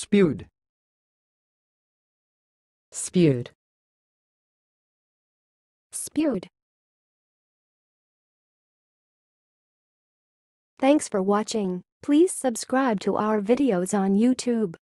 spewed, spewed, spewed. Thanks for watching. Please subscribe to our videos on YouTube.